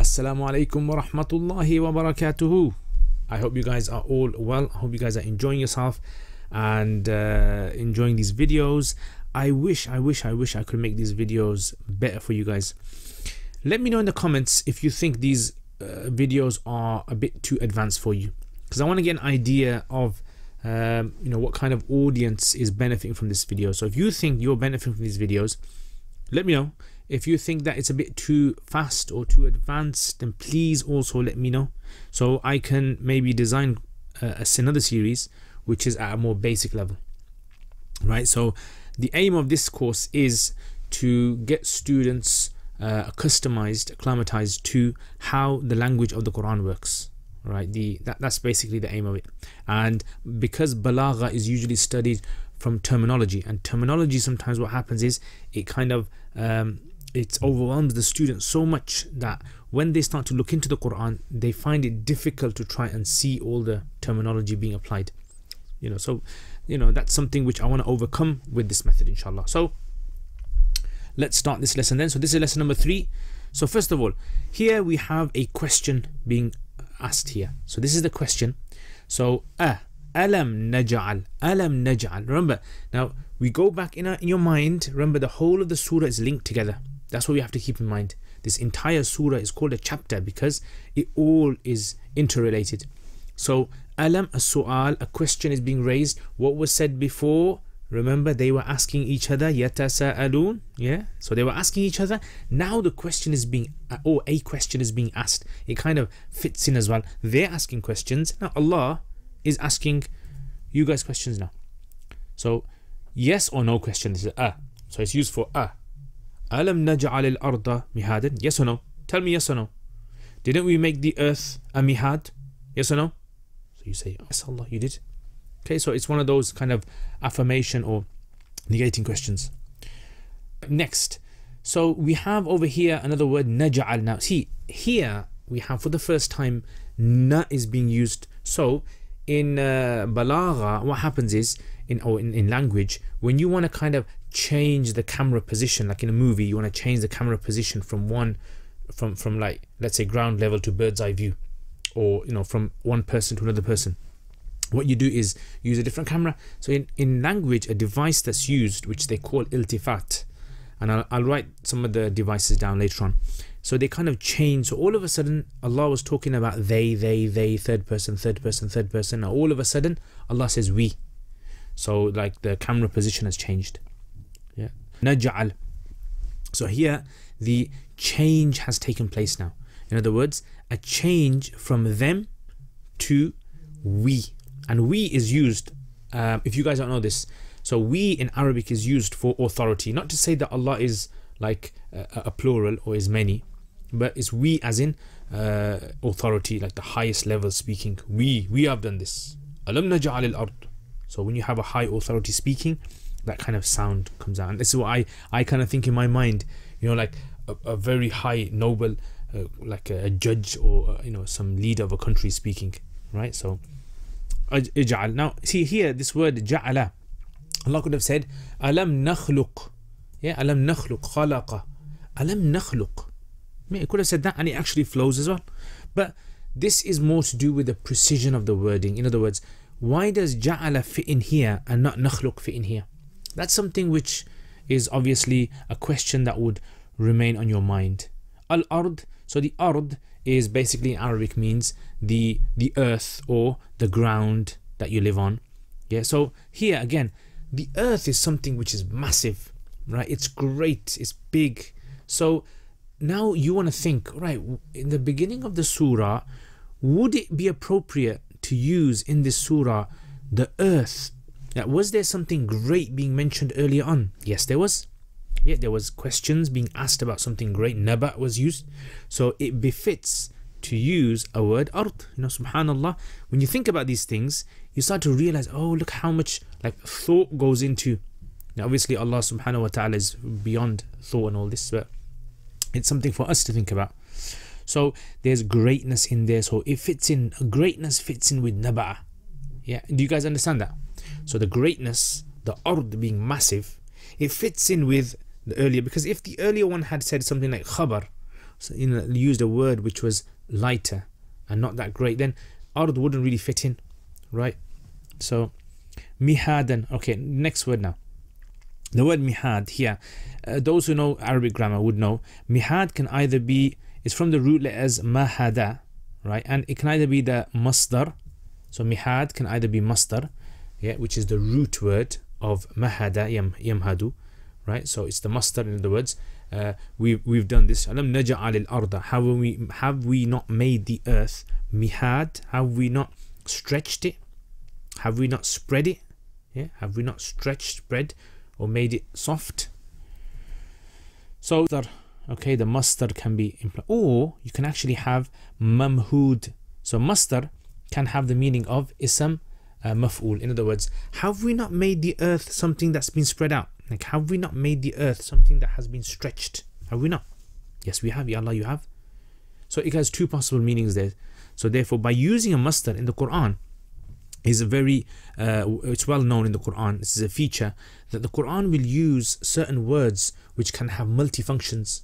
Assalamu alaikum wa rahmatullahi wa barakatuhu. I hope you guys are all well. I hope you guys are enjoying yourself and uh, enjoying these videos. I wish, I wish, I wish I could make these videos better for you guys. Let me know in the comments if you think these uh, videos are a bit too advanced for you because I want to get an idea of um, you know what kind of audience is benefiting from this video. So if you think you're benefiting from these videos, let me know. If you think that it's a bit too fast or too advanced, then please also let me know so I can maybe design uh, another series which is at a more basic level. Right. So the aim of this course is to get students uh, customized, acclimatized to how the language of the Quran works. Right. The that, that's basically the aim of it. And because balagha is usually studied from terminology, and terminology sometimes what happens is it kind of um, it overwhelms the student so much that when they start to look into the Quran, they find it difficult to try and see all the terminology being applied. You know, so you know that's something which I want to overcome with this method, inshallah. So let's start this lesson then. So this is lesson number three. So first of all, here we have a question being asked here. So this is the question. So ah alam naj'al alam naj'al remember now we go back in, our, in your mind remember the whole of the surah is linked together that's what we have to keep in mind. This entire surah is called a chapter because it all is interrelated. So, alam as-su'al, a question is being raised. What was said before? Remember, they were asking each other, yatasa'alun. Yeah, so they were asking each other. Now the question is being, uh, or a question is being asked. It kind of fits in as well. They're asking questions. Now Allah is asking you guys questions now. So, yes or no question. This is uh. a. So it's used for a. Alam naj'al al-arda mihadan? Yes or no? Tell me yes or no. Didn't we make the earth a mihad? Yes or no? So you say, yes Allah, you did. Okay, so it's one of those kind of affirmation or negating questions. Next, so we have over here another word naj'al. Now see, here we have for the first time na is being used. So in uh, balagha, what happens is in or in, in language, when you want to kind of change the camera position. Like in a movie you want to change the camera position from one from from like let's say ground level to bird's eye view or you know from one person to another person. What you do is use a different camera. So in, in language a device that's used which they call iltifat and I'll, I'll write some of the devices down later on. So they kind of change. So all of a sudden Allah was talking about they they they third person third person third person. Now all of a sudden Allah says we. So like the camera position has changed naj'al. So here the change has taken place now. In other words, a change from them to we. And we is used, uh, if you guys don't know this, so we in Arabic is used for authority. Not to say that Allah is like a, a plural or is many, but it's we as in uh, authority, like the highest level speaking. We, we have done this. Alam naj'al al-ard. So when you have a high authority speaking, that kind of sound comes out. And this is what I, I kind of think in my mind, you know, like a, a very high, noble, uh, like a, a, judge or, uh, you know, some leader of a country speaking, right? So, ij'al. Now, see here, this word ja'ala, Allah could have said, alam nakhluq. Yeah, alam nakhluq, khalaqa. Alam nakhluq. It could have said that and it actually flows as well. But this is more to do with the precision of the wording. In other words, why does ja'ala fit in here and not nakhluq fit in here? That's something which is obviously a question that would remain on your mind. Al ard, so the ard is basically in Arabic means the the earth or the ground that you live on. Yeah, so here again, the earth is something which is massive, right? It's great, it's big. So now you want to think, right, in the beginning of the surah, would it be appropriate to use in this surah the earth now, was there something great being mentioned earlier on? Yes, there was. Yeah, there was questions being asked about something great. Nabat was used. So it befits to use a word ard. You know, subhanallah. When you think about these things, you start to realize, oh, look how much like thought goes into. Now, obviously, Allah subhanahu wa ta'ala is beyond thought and all this, but it's something for us to think about. So there's greatness in there. So it fits in, greatness fits in with naba. Yeah, do you guys understand that? So the greatness, the ard being massive, it fits in with the earlier because if the earlier one had said something like khabar, so, you know, used a word which was lighter and not that great, then ard wouldn't really fit in, right? So mihadan. Okay, next word now. The word mihad here, uh, those who know Arabic grammar would know mihad can either be it's from the root letters mahada, right? And it can either be the masdar. So mihad can either be masdar, yeah, which is the root word of mahada yam, yamhadu, right? So it's the masdar. in other words. Uh, we've we've done this. Alam al-arda. Have we have we not made the earth mihad? Have we not stretched it? Have we not spread it? Yeah, have we not stretched, spread, or made it soft? So that okay, the masdar can be implied, or you can actually have mamhud. So masdar can have the meaning of ism uh, maf'ul. In other words, have we not made the earth something that's been spread out? Like, have we not made the earth something that has been stretched? Have we not? Yes, we have. Ya Allah, you have. So it has two possible meanings there. So therefore, by using a masdar in the Quran, is a very uh, it's well known in the Quran. This is a feature that the Quran will use certain words which can have multifunctions,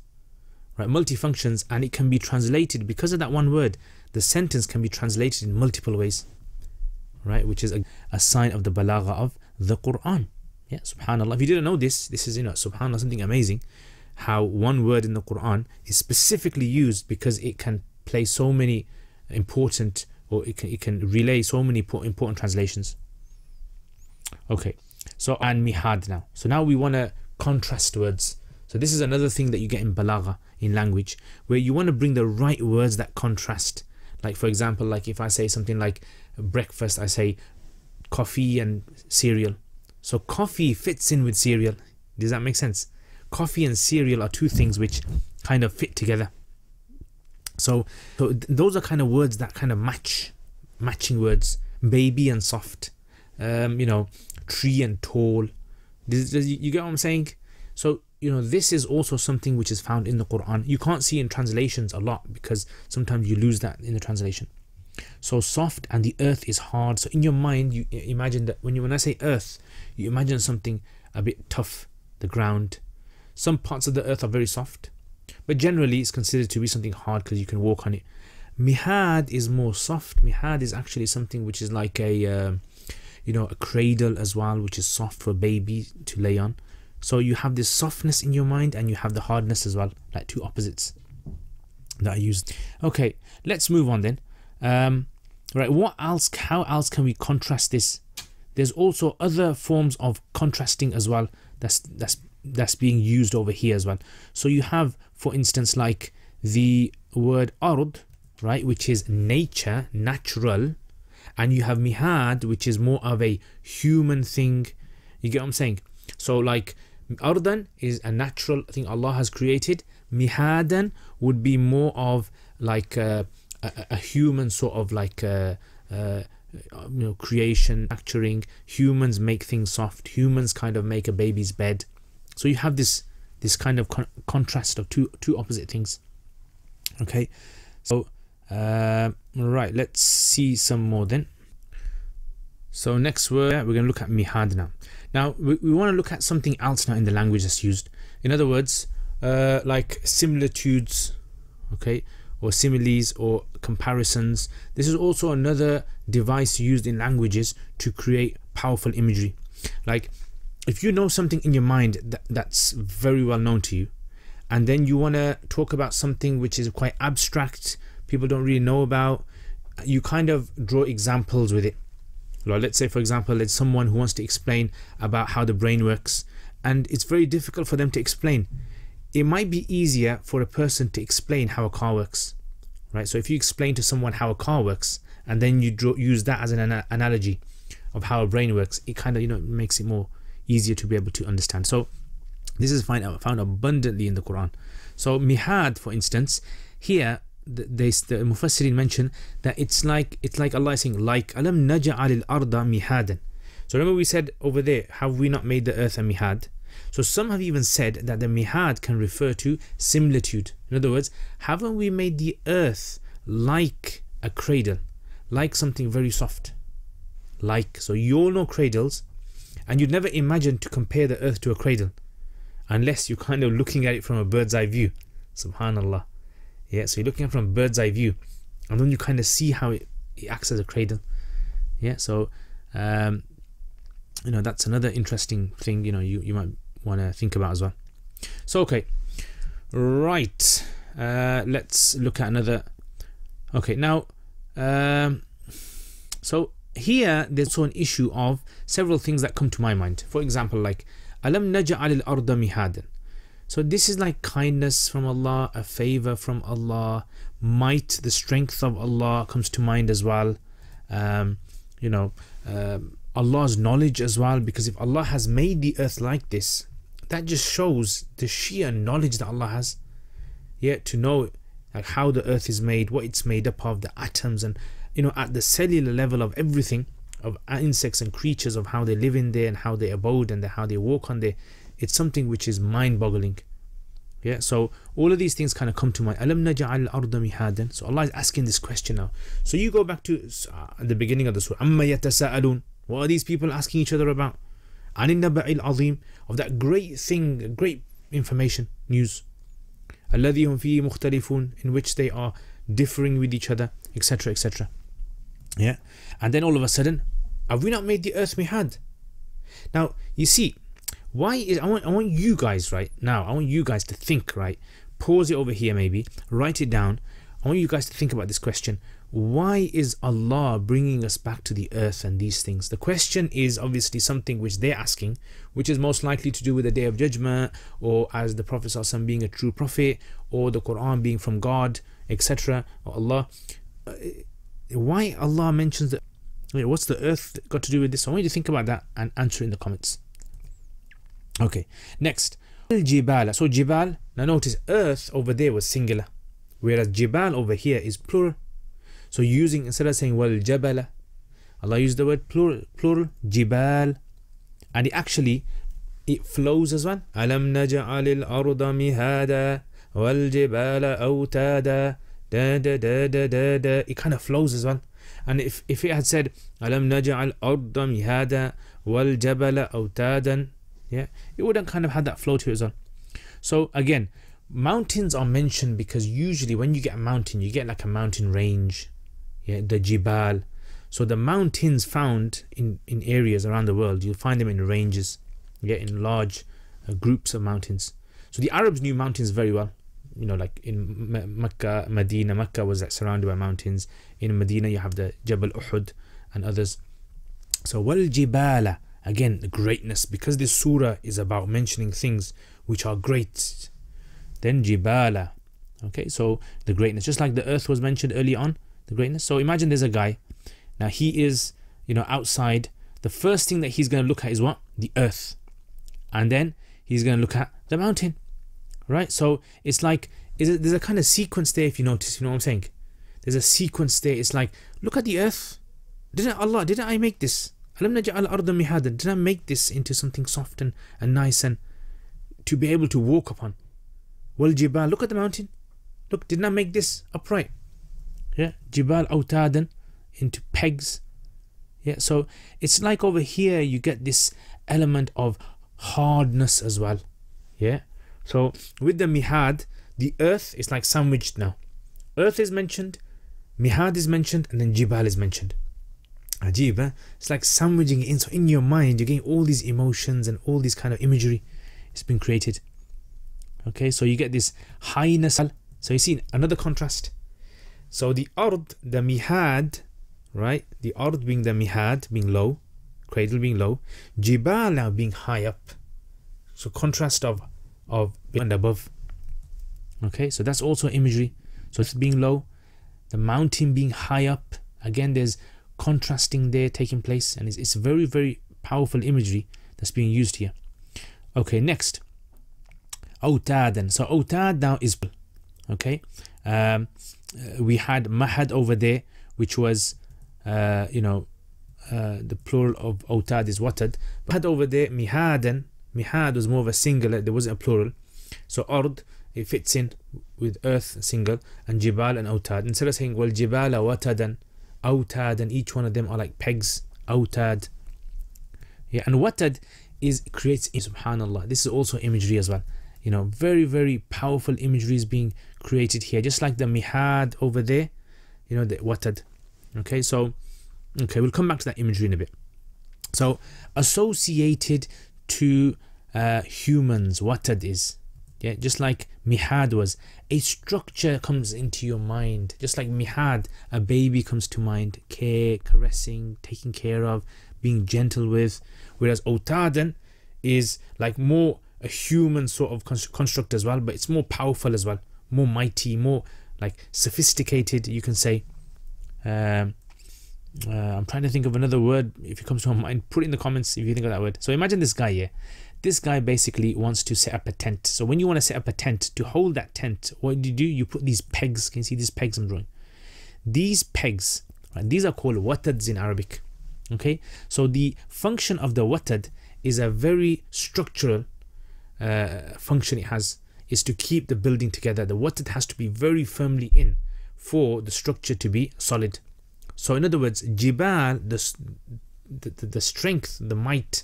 right? Multifunctions, and it can be translated because of that one word. The sentence can be translated in multiple ways, right? Which is a, a sign of the balagha of the Quran. Yeah, subhanallah. If you didn't know this, this is, you know, subhanallah, something amazing. How one word in the Quran is specifically used because it can play so many important or it can, it can relay so many important translations. Okay, so and mihad now. So now we want to contrast words. So this is another thing that you get in balagha in language where you want to bring the right words that contrast. Like for example, like if I say something like breakfast, I say coffee and cereal so coffee fits in with cereal. Does that make sense? Coffee and cereal are two things which kind of fit together. So, so those are kind of words that kind of match, matching words. Baby and soft, um, you know, tree and tall. Does, does, you get what I'm saying? So you know this is also something which is found in the Quran. You can't see in translations a lot because sometimes you lose that in the translation. So soft and the earth is hard. So in your mind, you imagine that when you when I say earth, you imagine something a bit tough, the ground. Some parts of the earth are very soft, but generally it's considered to be something hard because you can walk on it. Mihad is more soft. Mihad is actually something which is like a, uh, you know, a cradle as well, which is soft for a baby to lay on. So you have this softness in your mind and you have the hardness as well, like two opposites that I used. Okay, let's move on then. Um, right, what else? How else can we contrast this? There's also other forms of contrasting as well. That's that's that's being used over here as well. So you have, for instance, like the word arud, right, which is nature, natural, and you have mihad, which is more of a human thing. You get what I'm saying? So like ardan is a natural thing Allah has created. Mihadan would be more of like a, a, human sort of like a, a you know creation acturing humans make things soft. Humans kind of make a baby's bed. So you have this this kind of con contrast of two two opposite things. Okay? So uh, right let's see some more then. So next word we're going to look at mihad now. Now we, we want to look at something else now in the language that's used. In other words uh, like similitudes okay or similes or comparisons. This is also another device used in languages to create powerful imagery. Like if you know something in your mind that, that's very well known to you, and then you want to talk about something which is quite abstract, people don't really know about, you kind of draw examples with it. Well, let's say, for example, there's someone who wants to explain about how the brain works, and it's very difficult for them to explain it might be easier for a person to explain how a car works right? So if you explain to someone how a car works and then you draw, use that as an ana analogy of how a brain works it kind of you know makes it more easier to be able to understand. So this is find, found abundantly in the Quran. So mihad for instance here they, the Mufassirin mention that it's like it's like Allah saying like alam naj'al al-arda mihadan. So remember we said over there have we not made the earth a mihad so some have even said that the mihad can refer to similitude. In other words, haven't we made the earth like a cradle, like something very soft? Like, so you all know cradles, and you'd never imagine to compare the earth to a cradle unless you're kind of looking at it from a bird's eye view. Subhanallah. Yeah, so you're looking at it from a bird's eye view, and then you kind of see how it, it acts as a cradle. Yeah, so um, you know that's another interesting thing. You know, you you might want to think about as well. So okay, right. Uh, let's look at another. Okay, now, um, so here there's an issue of several things that come to my mind. For example, like alam naj'al al-arda mihadan. So this is like kindness from Allah, a favor from Allah, might, the strength of Allah comes to mind as well. Um, you know, um, Allah's knowledge as well, because if Allah has made the earth like this, that just shows the sheer knowledge that Allah has. Yet to know like how the earth is made, what it's made up of, the atoms, and you know, at the cellular level of everything, of insects and creatures, of how they live in there and how they abode and how they walk on there it's something which is mind-boggling. Yeah so all of these things kind of come to mind. Alam naj'al al-arda mihadan? So Allah is asking this question now. So you go back to uh, the beginning of the surah. Amma yatasaalun? What are these people asking each other about anin naba'il azim of that great thing great information news. Alladhi hum fihi mukhtalifun in which they are differing with each other etc etc yeah? And then all of a sudden have we not made the earth mihad? Now you see why is I want I want you guys right now I want you guys to think right pause it over here maybe write it down. I want you guys to think about this question why is Allah bringing us back to the earth and these things? The question is obviously something which they're asking which is most likely to do with the day of judgment or as the Prophet being a true prophet or the Quran being from God etc or Allah. Uh, why Allah mentions that what's the earth got to do with this? I want you to think about that and answer in the comments. Okay, next. So Jibal, now notice earth over there was singular, whereas Jibal over here is plural. So using, instead of saying well Jabala, Allah used the word plural, plural Jibal. And it actually, it flows as well. Alam naj'al al-arda mihada wal jibala awtada da da da da da da. It kind of flows as well. And if, if it had said Alam naj'al al-arda mihada wal jabala awtadan yeah it wouldn't kind of have that flow to it as well so again mountains are mentioned because usually when you get a mountain you get like a mountain range yeah the jibal. So the mountains found in in areas around the world you'll find them in ranges yeah in large uh, groups of mountains. So the arabs knew mountains very well. You know like in mecca medina mecca was like surrounded by mountains. In medina you have the jabal uhud and others. So wal jibala Again, the greatness, because this surah is about mentioning things which are great. Then Jibala. Okay, so the greatness, just like the earth was mentioned early on, the greatness. So imagine there's a guy. Now he is, you know, outside. The first thing that he's going to look at is what? The earth. And then he's going to look at the mountain. Right? So it's like, is it, there's a kind of sequence there if you notice, you know what I'm saying? There's a sequence there. It's like, look at the earth. Didn't Allah, didn't I make this? Alam naj'al arda. Did I make this into something soft and, and nice and to be able to walk upon? Well, Jibal, look at the mountain. Look, did not I make this upright? Yeah, Jibal autadan into pegs. Yeah, so it's like over here you get this element of hardness as well. Yeah, so with the mihad, the earth is like sandwiched now. Earth is mentioned, mihad is mentioned, and then Jibal is mentioned. Ajib, eh? It's like sandwiching it in. So in your mind, you're getting all these emotions and all these kind of imagery. It's been created. Okay, so you get this highness. So you see another contrast. So the ard, the mihad, right? The ard being the mihad, being low, cradle being low, jibal now being high up. So contrast of of and above. Okay, so that's also imagery. So it's being low, the mountain being high up. Again, there's contrasting there taking place and it's, it's very very powerful imagery that's being used here okay next then so autad now is okay um, we had mahad over there which was uh, you know uh, the plural of autad is watad. But had over there mihadan mihad was more of a singular there wasn't a plural. So ard it fits in with earth single and jibal and autad. Instead of saying well jibala watadan autad and each one of them are like pegs. Autad. Yeah and watad is creates in subhanallah this is also imagery as well you know very very powerful imagery is being created here just like the mihad over there you know the watad. Okay so okay we'll come back to that imagery in a bit. So associated to uh, humans watad is yeah just like mihad was a structure comes into your mind just like mihad a baby comes to mind care caressing taking care of being gentle with whereas autadan is like more a human sort of construct as well but it's more powerful as well more mighty more like sophisticated you can say. Um, uh, I'm trying to think of another word if it comes to my mind put it in the comments if you think of that word. So imagine this guy here. This guy basically wants to set up a tent. So when you want to set up a tent to hold that tent what do you do? You put these pegs can you see these pegs I'm drawing? These pegs right, these are called watads in Arabic okay? So the function of the watad is a very structural uh, function it has is to keep the building together the watad has to be very firmly in for the structure to be solid. So in other words jibal the, the, the strength the might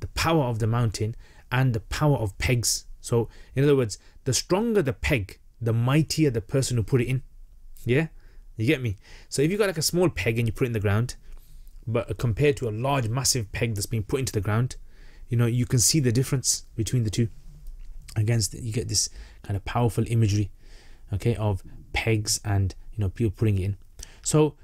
the power of the mountain and the power of pegs. So in other words the stronger the peg the mightier the person who put it in. Yeah? You get me? So if you got like a small peg and you put it in the ground but compared to a large massive peg that's been put into the ground you know you can see the difference between the two. Against you get this kind of powerful imagery okay of pegs and you know people putting in. So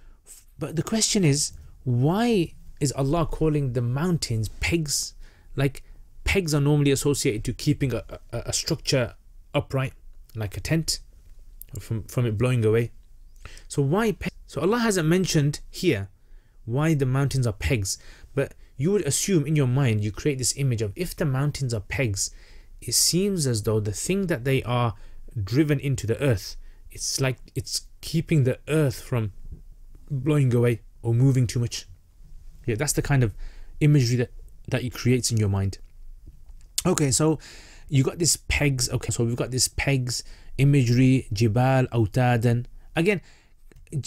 but the question is why is Allah calling the mountains pegs? Like pegs are normally associated to keeping a, a, a structure upright like a tent from from it blowing away. So why so Allah hasn't mentioned here why the mountains are pegs but you would assume in your mind you create this image of if the mountains are pegs it seems as though the thing that they are driven into the earth it's like it's keeping the earth from blowing away or moving too much. Yeah that's the kind of imagery that that it creates in your mind. Okay so you got this pegs okay so we've got this pegs imagery jibal autadan. Again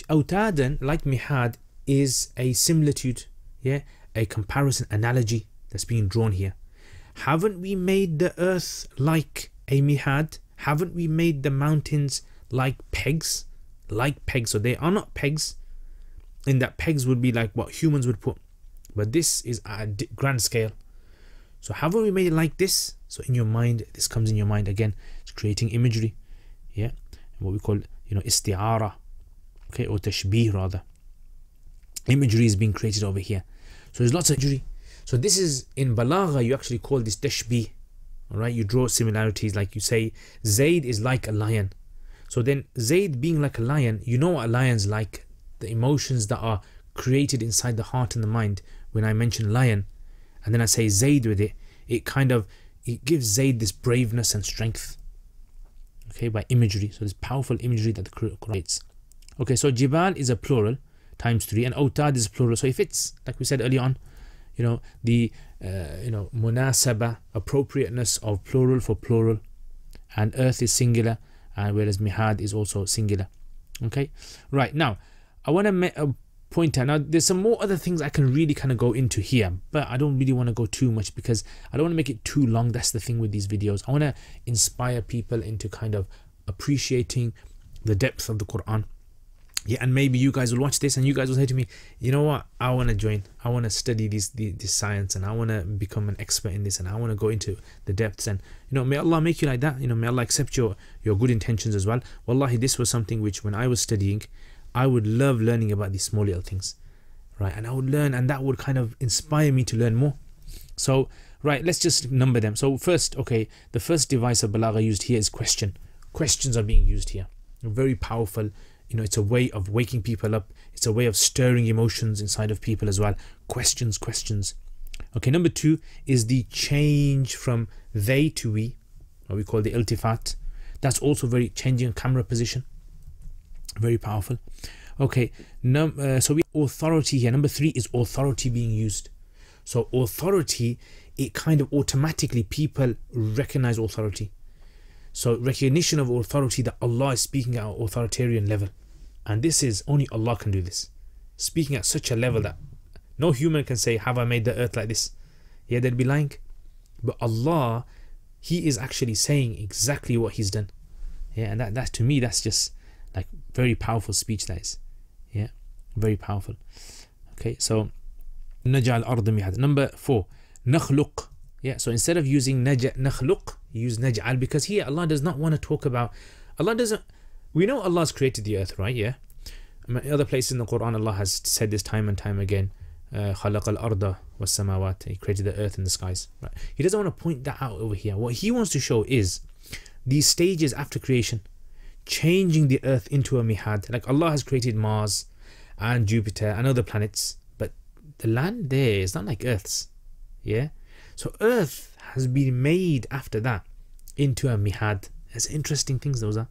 autadan like mihad is a similitude yeah a comparison analogy that's being drawn here. Haven't we made the earth like a mihad? Haven't we made the mountains like pegs? Like pegs. So they are not pegs. In that pegs would be like what humans would put. But this is at a grand scale. So haven't we made it like this? So in your mind, this comes in your mind again. It's creating imagery. Yeah. And what we call, you know, isti'ara. Okay, or tashbih rather. Imagery is being created over here. So there's lots of imagery. So this is in balagha you actually call this tashbih. Alright, you draw similarities like you say Zaid is like a lion. So then Zaid being like a lion, you know what a lion's like. The emotions that are created inside the heart and the mind. When I mention lion and then I say Zaid with it, it kind of it gives Zaid this braveness and strength. Okay, by imagery. So this powerful imagery that the creates. Okay, so Jibal is a plural times 3 and autad is plural. So if it's like we said early on you know the uh, you know munasaba appropriateness of plural for plural. And earth is singular and whereas mihad is also singular. Okay? Right now i want to uh, point out now there's some more other things i can really kind of go into here but i don't really want to go too much because i don't want to make it too long. That's the thing with these videos. I want to inspire people into kind of appreciating the depth of the quran yeah and maybe you guys will watch this and you guys will say to me you know what? I want to join. I want to study these this science and i want to become an expert in this and i want to go into the depths. And you know may allah make you like that. You know may allah accept your your good intentions as well. Wallahi this was something which when i was studying i would love learning about these small little things right? And i would learn and that would kind of inspire me to learn more. So right let's just number them. So first okay the first device of balagha used here is question. Questions are being used here. Very powerful you know it's a way of waking people up. It's a way of stirring emotions inside of people as well. Questions questions. Okay number two is the change from they to we what we call the iltifat. That's also very changing camera position. Very powerful. Okay num uh, so we authority here. Number three is authority being used. So authority it kind of automatically people recognize authority so recognition of authority that Allah is speaking at an authoritarian level. And this is only Allah can do this. Speaking at such a level that no human can say, Have I made the earth like this? Yeah, they'd be lying. But Allah, he is actually saying exactly what he's done. Yeah, and that, that to me that's just like very powerful speech that is. Yeah, very powerful. Okay, so najal mihad. Number four, nakhluq. Yeah, so instead of using naj nakhluq, use naj'al because here Allah does not want to talk about Allah doesn't we know Allah's created the earth, right? Yeah. In other places in the Quran, Allah has said this time and time again. خلق الأرض والسماوات He created the earth and the skies. Right? He doesn't want to point that out over here. What he wants to show is these stages after creation, changing the earth into a mihad. Like Allah has created Mars and Jupiter and other planets, but the land there is not like Earth's. Yeah? So Earth has been made after that into a mihad. It's interesting things those are.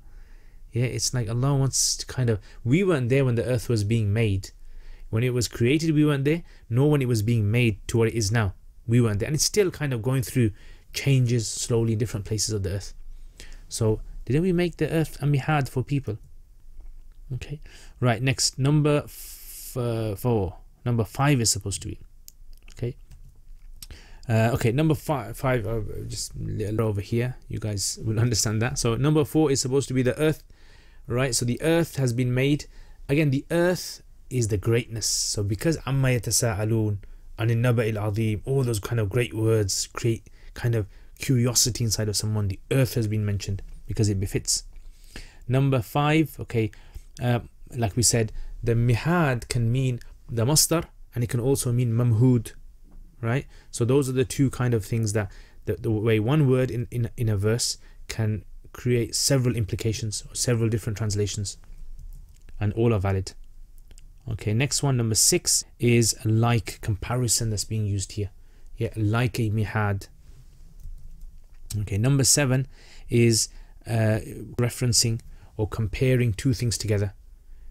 Yeah, it's like Allah wants to kind of we weren't there when the earth was being made. When it was created, we weren't there, nor when it was being made to what it is now. We weren't there. And it's still kind of going through changes slowly in different places of the earth. So didn't we make the earth a mihad for people? Okay. Right, next. Number uh, four. Number five is supposed to be. Uh, okay, number five, five uh, just over here. You guys will understand that. So number four is supposed to be the earth, right? So the earth has been made. Again, the earth is the greatness. So because amma yatasa'alun, in naba al-azim, all those kind of great words create kind of curiosity inside of someone. The earth has been mentioned because it befits. Number five, okay, uh, like we said, the mihad can mean the masdar and it can also mean mamhud, right? So those are the two kind of things that the, the way one word in, in, in a verse can create several implications or several different translations and all are valid. Okay, next one, number six, is like comparison that's being used here. Yeah, like a mihad. Okay, number seven is uh, referencing or comparing two things together.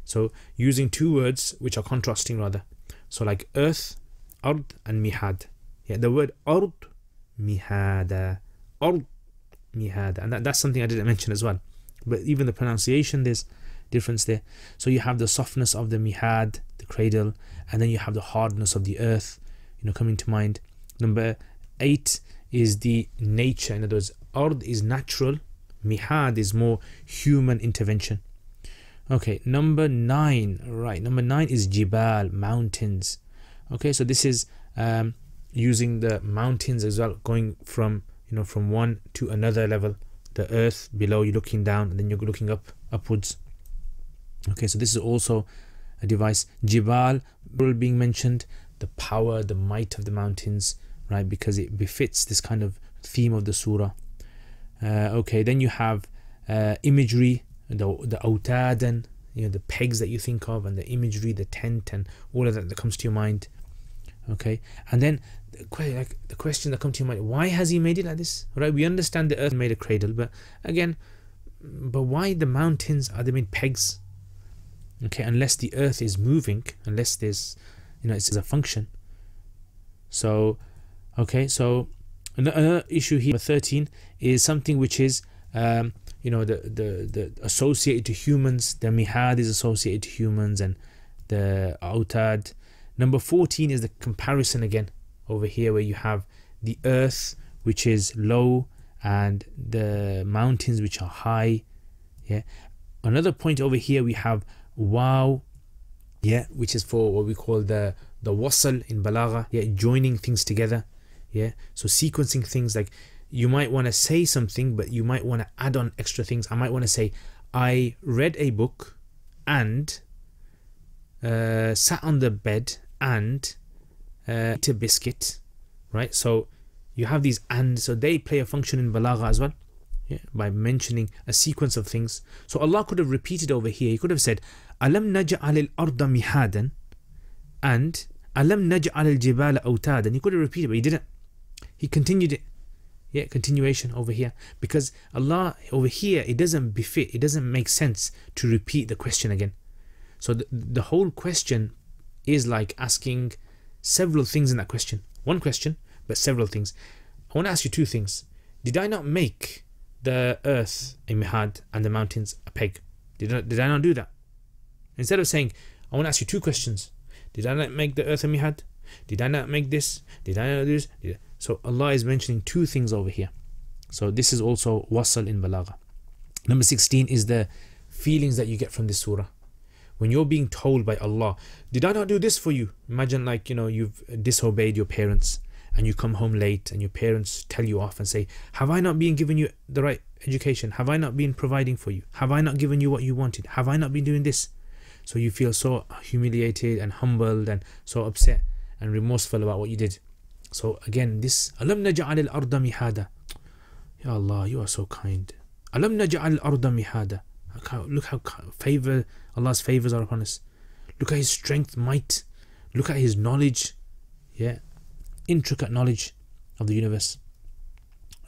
So using two words which are contrasting rather. So like earth, ard and mihad. Yeah, the word ard, mihada, ard, mihada. And that, that's something I didn't mention as well. But even the pronunciation, there's difference there. So you have the softness of the mihad, the cradle, and then you have the hardness of the earth, you know, coming to mind. Number eight is the nature. In other words, ard is natural, mihad is more human intervention. Okay, number nine. Right, number nine is jibal, mountains. Okay, so this is um, using the mountains as well, going from you know from one to another level. The earth below, you're looking down, and then you're looking up upwards. Okay so this is also a device. Jibal being mentioned the power the might of the mountains right because it befits this kind of theme of the surah. Uh, okay then you have uh, imagery the the autad and you know the pegs that you think of and the imagery the tent and all of that that comes to your mind okay? And then like the question that comes to your mind why has he made it like this? Right? We understand the earth made a cradle but again but why the mountains are they made pegs? Okay? Unless the earth is moving unless there's you know it's a function. So okay? So another issue here 13 is something which is um, you know the, the the associated to humans. The mihad is associated to humans and the autad number 14 is the comparison again over here where you have the earth which is low and the mountains which are high. Yeah. Another point over here we have waw yeah which is for what we call the the wasl in balagha yeah joining things together yeah. So sequencing things like you might want to say something but you might want to add on extra things. I might want to say i read a book and uh, sat on the bed and uh, to biscuit, right? So you have these and, so they play a function in balagha as well. Yeah, by mentioning a sequence of things. So Allah could have repeated over here. He could have said, "Alam naj'al al-arda mihadan," and "Alam naj'al al-jibala and He could have repeated, but he didn't. He continued it. Yeah, continuation over here because Allah over here it doesn't befit, it doesn't make sense to repeat the question again. So the, the whole question is like asking several things in that question one question but several things I want to ask you two things did I not make the earth a mihad and the mountains a peg did I, did I not do that Instead of saying, I want to ask you two questions. Did I not make the earth a mihad? Did I not make this? Did I not do this? So Allah is mentioning two things over here. So this is also wasl in balagha. Number 16 is the feelings that you get from this surah. When you're being told by Allah, did I not do this for you? Imagine like, you know, you've disobeyed your parents and you come home late and your parents tell you off and say, Have I not been giving you the right education? Have I not been providing for you? Have I not given you what you wanted? Have I not been doing this? So you feel so humiliated and humbled and so upset and remorseful about what you did. So again, this Alam naj'al al-arda. Ya Allah, you are so kind. Alam naj'al al-arda. Look how favor Allah's favors are upon us. Look at His strength, might. Look at His knowledge. Yeah, intricate knowledge of the universe.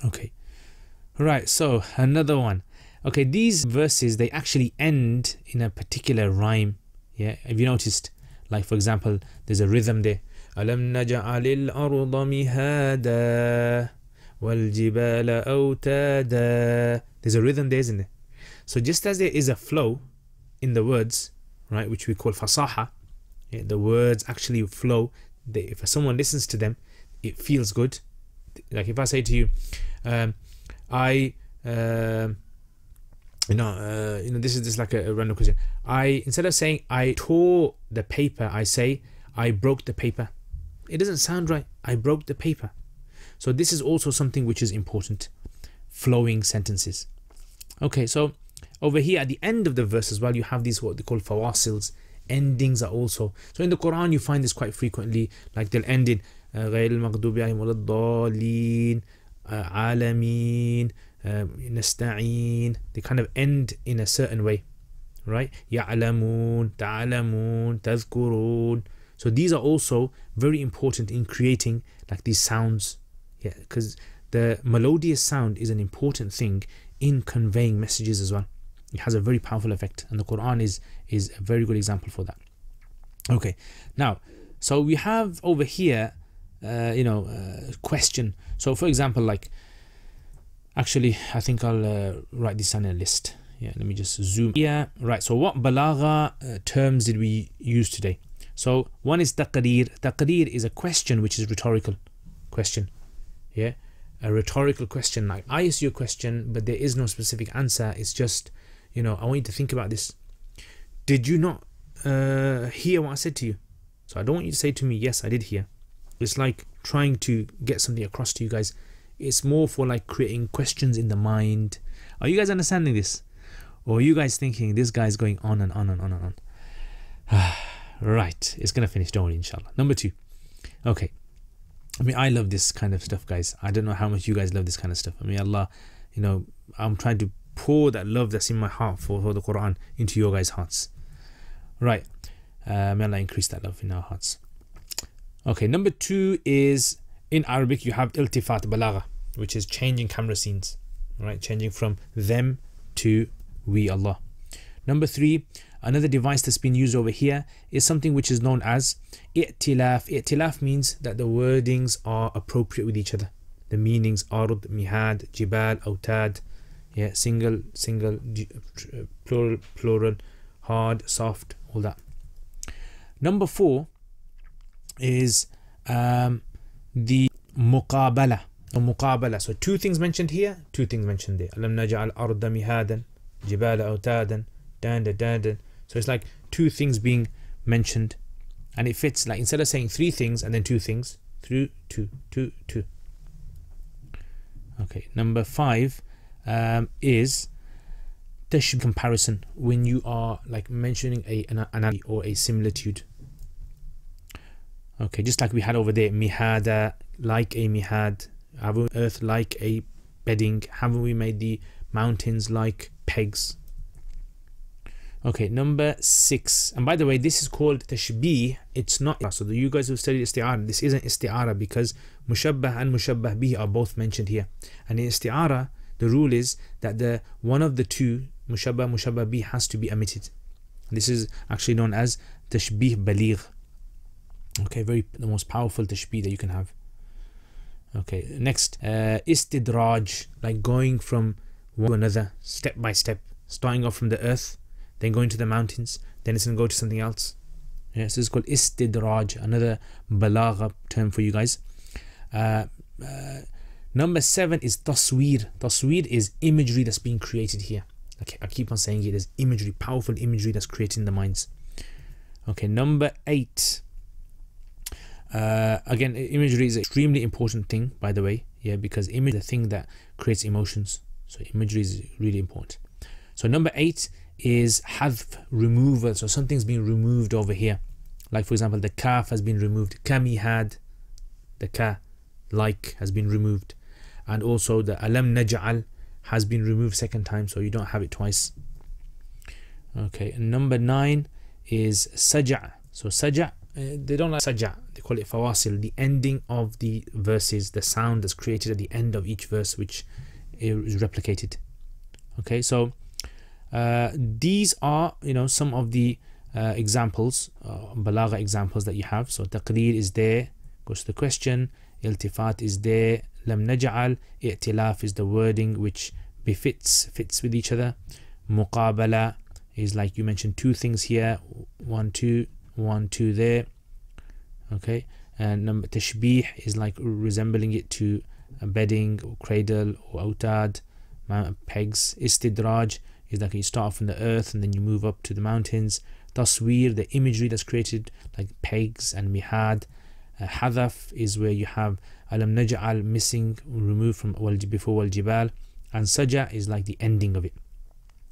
Okay, right. So another one. Okay, these verses they actually end in a particular rhyme. Yeah, have you noticed? Like for example, there's a rhythm there. ألم نجعل الأرض مهادا والجبال أوتادا There's a rhythm there, isn't there? So just as there is a flow in the words, right, which we call fasaha, the words actually flow. They, if someone listens to them, it feels good. Like if I say to you, um, I, uh, you know, uh, you know, this is just like a, a random question. I instead of saying I tore the paper, I say I broke the paper. It doesn't sound right. I broke the paper. So this is also something which is important. Flowing sentences. Okay, so over here at the end of the verse as well, you have these what they call fawasils. Endings are also. So in the Quran, you find this quite frequently. Like they'll end in غير المغضوب عليهم ولا الضالين عالمين نستعين. They kind of end in a certain way. Right? يعلمون تعلمون تذكرون so these are also very important in creating like these sounds. Yeah, because the melodious sound is an important thing in conveying messages as well. It has a very powerful effect, and the Quran is is a very good example for that. Okay, now so we have over here, uh, you know, uh, question. So for example, like actually, I think I'll uh, write this on a list. Yeah, let me just zoom. Yeah, right. So what balagha uh, terms did we use today? So one is taqreer. Taqreer is a question which is rhetorical question. Yeah, a rhetorical question. Like I ask you a question, but there is no specific answer. It's just, you know, I want you to think about this. Did you not uh, hear what I said to you? So I don't want you to say to me, yes, I did hear. It's like trying to get something across to you guys. It's more for like creating questions in the mind. Are you guys understanding this? Or are you guys thinking this guy's going on and on and on and on? Right, it's gonna finish. Don't worry, inshallah. Number two. Okay. I mean, I love this kind of stuff, guys. I don't know how much you guys love this kind of stuff. I mean, Allah, you know, I'm trying to pour that love that's in my heart for, for the Quran into your guys' hearts. Right. Uh, may Allah increase that love in our hearts. Okay, number two is in Arabic you have iltifat balagha, which is changing camera scenes, right? Changing from them to we Allah. Number three, Another device that's been used over here is something which is known as i'tilaf. I'tilaf means that the wordings are appropriate with each other. The meanings ard, mihad, jibal, autad, yeah, single, single, plural, plural, hard, soft, all that. Number four is um, the muqabala. Or muqabala. So two things mentioned here, two things mentioned there. Alam naj'al arda mihadan, jibala autadan, dan dan dan. So it's like two things being mentioned, and it fits like instead of saying three things and then two things, through two, two, two. Okay, number five um, is tashbih comparison when you are like mentioning a an analogy or a similitude. Okay, just like we had over there, mihada, like a mihad, have earth like a bedding, haven't we made the mountains like pegs? Okay, number six. And by the way, this is called tashbih. It's not. So the, you guys who studied isti'ara, this isn't isti'ara because mushabbah and mushabbah bih are both mentioned here. And in isti'ara, the rule is that the one of the two, mushabbah, mushabbah bih, has to be omitted. This is actually known as tashbih baligh. Okay, very the most powerful tashbih that you can have. Okay, next, uh, istidraj, like going from one to another, step by step, starting off from the earth then going to the mountains, then it's going to go to something else. Yeah, so it's called istidraj, another balagha term for you guys. Uh, uh, Number seven is tasweer. Tasweer is imagery that's being created here. Okay, I keep on saying it is imagery, powerful imagery that's creating the minds. Okay, number eight. Uh, again, imagery is an extremely important thing, by the way. Yeah, because image is the thing that creates emotions. So imagery is really important. So number eight is hadf removal. So something's being removed over here. Like for example, the kaf has been removed. Kami had the ka like has been removed. And also the alam naj'al has been removed second time, so you don't have it twice. Okay, and number nine is saja. So saja, uh, they don't like saja. They call it fawasil. The ending of the verses, the sound that's created at the end of each verse, which is replicated. Okay, so uh, these are you know some of the uh, examples, uh, examples that you have. So taqreer is there, goes to the question. Iltifat is there. Lam naj'al. I'tilaf is the wording which befits, fits with each other. Muqabala is like you mentioned two things here. One, two, one, two there. Okay. And number tashbih is like resembling it to a bedding or cradle or outad pegs. Istidraj is like you start from the earth and then you move up to the mountains. Tasweer, the imagery that's created like pegs and mihad. Uh, hadaf is where you have alam naj'al missing, removed from before wal jibal. And saja is like the ending of it.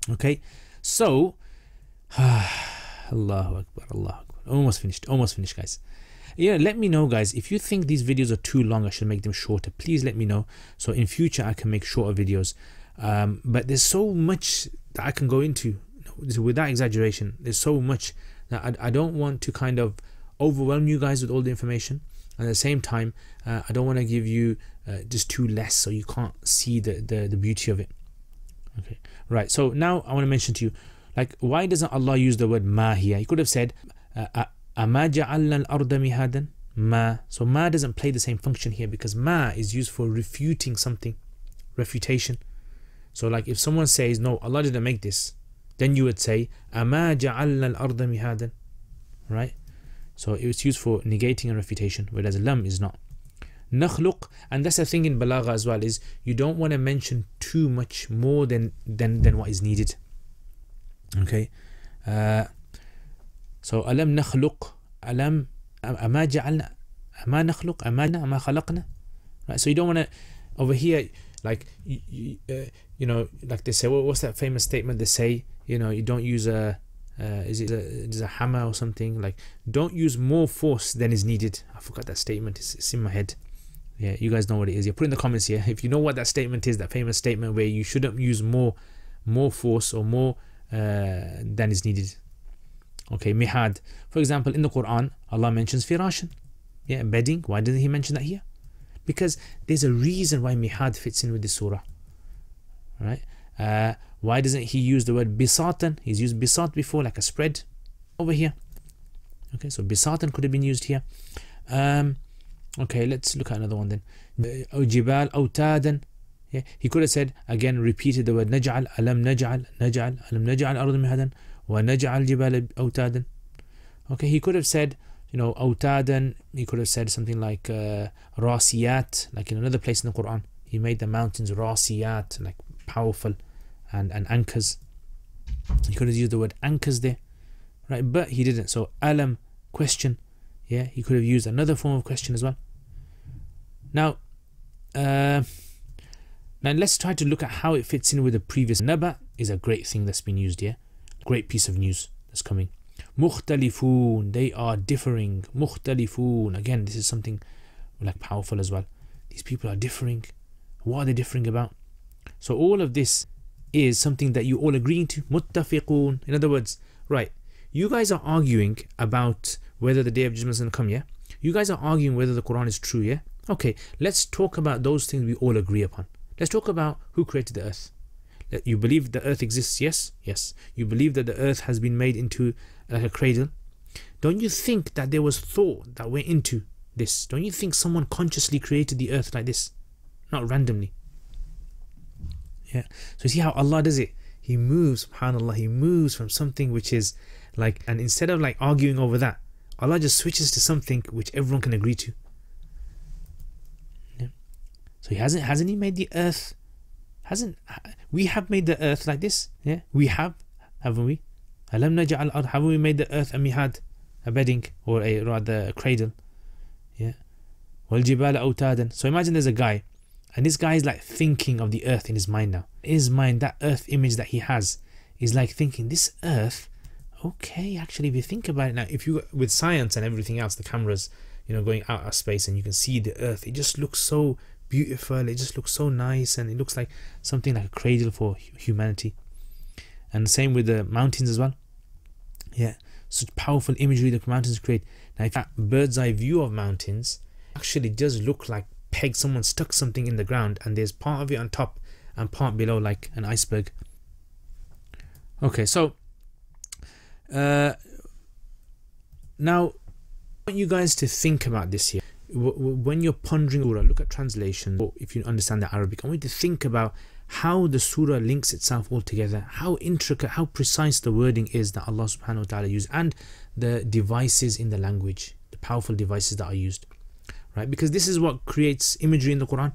Okay, so Allahu Akbar, Allahu Akbar. Almost finished, almost finished, guys yeah let me know guys if you think these videos are too long i should make them shorter please let me know so in future i can make shorter videos um, but there's so much that i can go into without exaggeration there's so much that I, I don't want to kind of overwhelm you guys with all the information at the same time uh, i don't want to give you uh, just too less so you can't see the, the the beauty of it. Okay right so now i want to mention to you like why doesn't allah use the word ma here? He could have said uh, al-arda ma so ma doesn't play the same function here because ma is used for refuting something refutation. So like if someone says no allah didn't make this then you would say ama ja'alna al-arda mihadan right? So it's used for negating a refutation, whereas lam is not. Nakhluq, and that's a thing in balagha as well, is you don't want to mention too much more than than, than what is needed. Okay? Uh, so alam nakhluq, alam ama ja'alna, ama nakhluq, amana, ama khalaqna. Right? So you don't want to, over here, like, you, you, uh, you know, like they say, What what's that famous statement they say? You know, you don't use a uh, is it a, is a hammer or something like don't use more force than is needed I forgot that statement it's, it's in my head yeah you guys know what it is yeah put in the comments here if you know what that statement is that famous statement where you shouldn't use more more force or more uh, than is needed Okay, mihad. For example, in the Quran, Allah mentions firashan. Yeah, bedding. Why didn't He mention that here? Because there's a reason why mihad fits in with this surah. Right? Uh, why doesn't he use the word bisatan? He's used bisat before, like a spread over here. Okay, so bisatan could have been used here. Um, okay, let's look at another one then. Ojibal autadan. Yeah, he could have said again, repeated the word najal, alam najal, najal, alam najal ardu mihadan, wa najal jibal autadan. Okay, he could have said, you know, autadan. He could have said something like uh, like in another place in the Quran. He made the mountains rasiyat, like powerful and, and anchors. He could have used the word anchors there. Right, but he didn't. So, alam, question. Yeah, he could have used another form of question as well. Now, uh, now let's try to look at how it fits in with the previous. Naba is a great thing that's been used here great piece of news that's coming. Mukhtalifun, they are differing. Mukhtalifun, again, this is something like powerful as well. These people are differing. What are they differing about? So all of this is something that you all agreeing to. Muttafiqun. In other words, right, you guys are arguing about whether the day of judgment is going to come, yeah? You guys are arguing whether the Quran is true, yeah? Okay, let's talk about those things we all agree upon. Let's talk about who created the earth. You believe the earth exists? Yes? Yes. You believe that the earth has been made into like a cradle? Don't you think that there was thought that went into this? Don't you think someone consciously created the earth like this? Not randomly. Yeah. So see how Allah does it? He moves, subhanAllah, He moves from something which is like, and instead of like arguing over that, Allah just switches to something which everyone can agree to. So he hasn't hasn't he made the earth? Hasn't we have made the earth like this? Yeah, we have, haven't we? Alam haven't we made the earth and we had a bedding or a rather a cradle? Yeah. Wal jibala awtadan. So imagine there's a guy, and this guy is like thinking of the earth in his mind now. In his mind, that earth image that he has is like thinking this earth. Okay, actually, if you think about it now, if you with science and everything else, the cameras, you know, going out of space and you can see the earth, it just looks so beautiful. It just looks so nice, and it looks like something like a cradle for humanity. And the same with the mountains as well. Yeah, such powerful imagery the mountains create. Now, if that bird's eye view of mountains actually does look like peg, someone stuck something in the ground, and there's part of it on top and part below, like an iceberg. Okay, so uh, now I want you guys to think about this here when you're pondering surah, look at translation, or if you understand the Arabic, I want you to think about how the surah links itself all together, how intricate, how precise the wording is that Allah subhanahu wa ta'ala used, and the devices in the language, the powerful devices that are used. Right? Because this is what creates imagery in the Quran.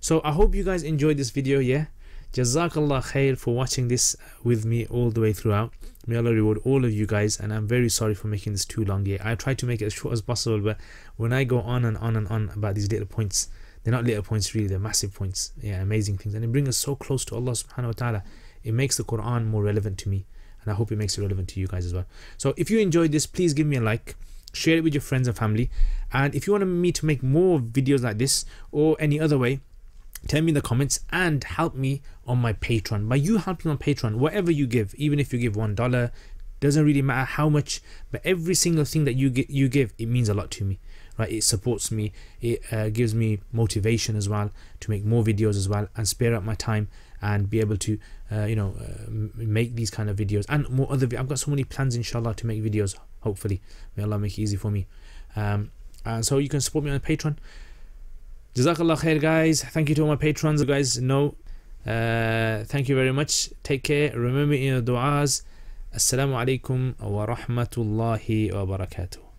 So I hope you guys enjoyed this video, yeah. Jazakallah khair for watching this with me all the way throughout. May Allah reward all of you guys, and I'm very sorry for making this too long. Yeah, I try to make it as short as possible, but when I go on and on and on about these little points, they're not little points really, they're massive points. Yeah, amazing things, and it brings us so close to Allah subhanahu wa ta'ala. It makes the Quran more relevant to me, and I hope it makes it relevant to you guys as well. So if you enjoyed this, please give me a like share it with your friends and family. And if you want me to make more videos like this or any other way tell me in the comments and help me on my patreon. By you helping on patreon whatever you give even if you give one dollar doesn't really matter how much but every single thing that you get you give it means a lot to me right? It supports me. It uh, gives me motivation as well to make more videos as well and spare up my time and be able to uh, you know uh, make these kind of videos and more other i've got so many plans inshallah to make videos hopefully may allah make it easy for me um, and so you can support me on patreon Jazakallah khair, guys. Thank you to all my patrons. You guys know. Uh, thank you very much. Take care. Remember in your du'as. Assalamu alaikum wa rahmatullahi wa barakatuh.